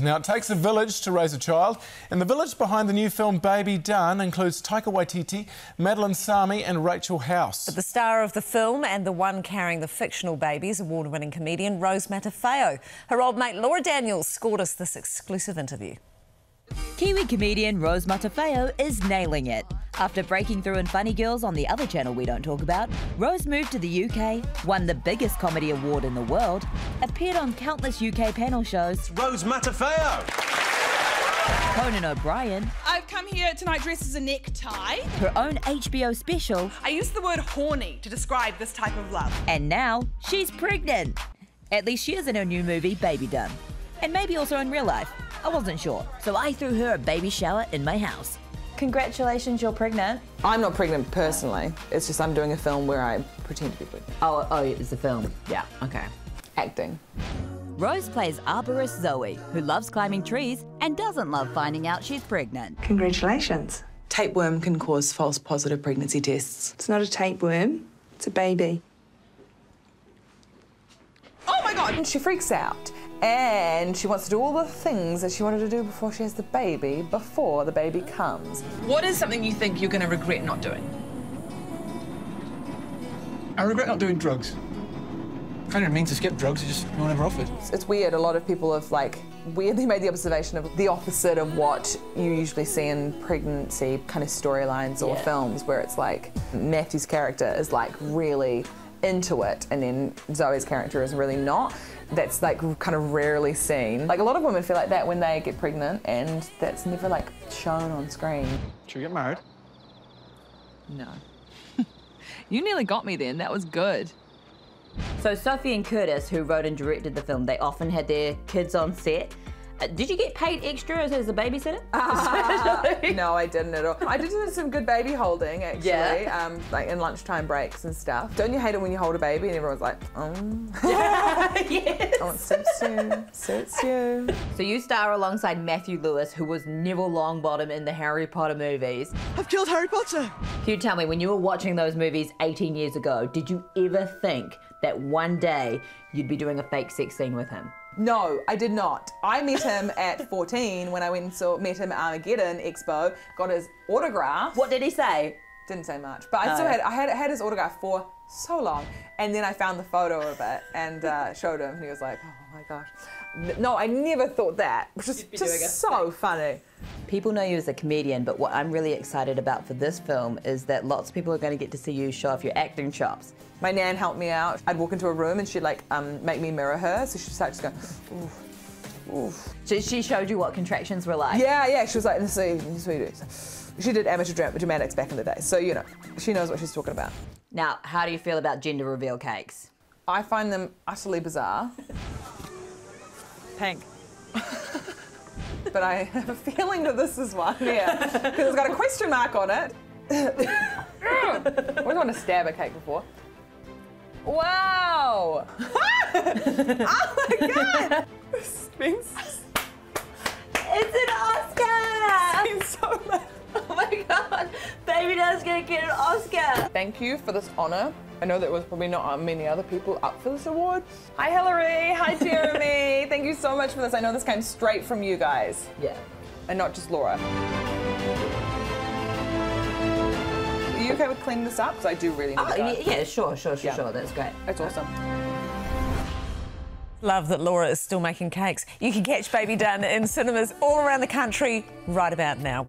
Now, it takes a village to raise a child, and the village behind the new film Baby Done includes Taika Waititi, Madeline Sami, and Rachel House. But The star of the film and the one carrying the fictional babies, award winning comedian Rose Matafeo. Her old mate Laura Daniels scored us this exclusive interview. Kiwi comedian Rose Matafeo is nailing it. After breaking through in Funny Girls on the other channel we don't talk about, Rose moved to the UK, won the biggest comedy award in the world, appeared on countless UK panel shows. Rose Matafeo! Conan O'Brien. I've come here tonight dressed as a necktie. Her own HBO special. I used the word horny to describe this type of love. And now she's pregnant. At least she is in her new movie, Baby Done. And maybe also in real life. I wasn't sure, so I threw her a baby shower in my house. Congratulations, you're pregnant. I'm not pregnant personally. It's just I'm doing a film where I pretend to be pregnant. Oh, oh, it's a film. Yeah, okay. Acting. Rose plays arborist Zoe, who loves climbing trees and doesn't love finding out she's pregnant. Congratulations. Tapeworm can cause false positive pregnancy tests. It's not a tapeworm, it's a baby. Oh my god! And she freaks out. And she wants to do all the things that she wanted to do before she has the baby, before the baby comes. What is something you think you're going to regret not doing? I regret not doing drugs. I kind of mean to skip drugs, I just no one ever offered. It's weird. A lot of people have like weirdly made the observation of the opposite of what you usually see in pregnancy kind of storylines or Yeah. films, where it's like Matthew's character is like really into it, and then Zoe's character is really not. That's like kind of rarely seen. Like a lot of women feel like that when they get pregnant, and that's never like shown on screen. Should we get married? No. you nearly got me then. That was good. So Sophie and Curtis, who wrote and directed the film, they often had their kids on set. Uh, did you get paid extra as a babysitter? no, I didn't at all. I did do some good baby holding actually, Yeah. um, like in lunchtime breaks and stuff. Don't you hate it when you hold a baby and everyone's like, oh, yes. oh it suits you, suits you. So you star alongside Matthew Lewis, who was Neville Longbottom in the Harry Potter movies. I've killed Harry Potter! Can you tell me, when you were watching those movies 18 years ago, did you ever think that one day you'd be doing a fake sex scene with him? No, I did not. I met him at 14 when I went and saw, met him at Armageddon Expo, got his autograph. What did he say? Didn't say much, but I still had I had had his autograph for so long, and then I found the photo of it and uh, showed him, and he was like, "Oh my gosh." No, I never thought that, which is just so funny. People know you as a comedian, but what I'm really excited about for this film is that lots of people are going to get to see you show off your acting chops. My nan helped me out. I'd walk into a room and she'd like um, make me mirror her, so she'd start just going, oof, oof. So she showed you what contractions were like. Yeah, yeah. She was like, this is, this is what you do. She did amateur dramatics back in the day, so you know, she knows what she's talking about. Now, how do you feel about gender reveal cakes? I find them utterly bizarre, Pink. but I have a feeling that this is one, yeah, because it's got a question mark on it. I've always wanted to stab a cake before. Wow! oh my god! This means, It's an Oscar! means so much. Oh my god, Baby gonna get an Oscar! Thank you for this honor. I know there was probably not uh, many other people up for this award. Hi Hilary, hi Jeremy. Thank you so much for this. I know this came straight from you guys, Yeah. and not just Laura. Are you okay with cleaning this up? Because I do really need Oh, to yeah, yeah, sure, sure, sure, Yeah. sure. That's great. That's awesome. Love that Laura is still making cakes. You can catch Baby Done in cinemas all around the country right about now.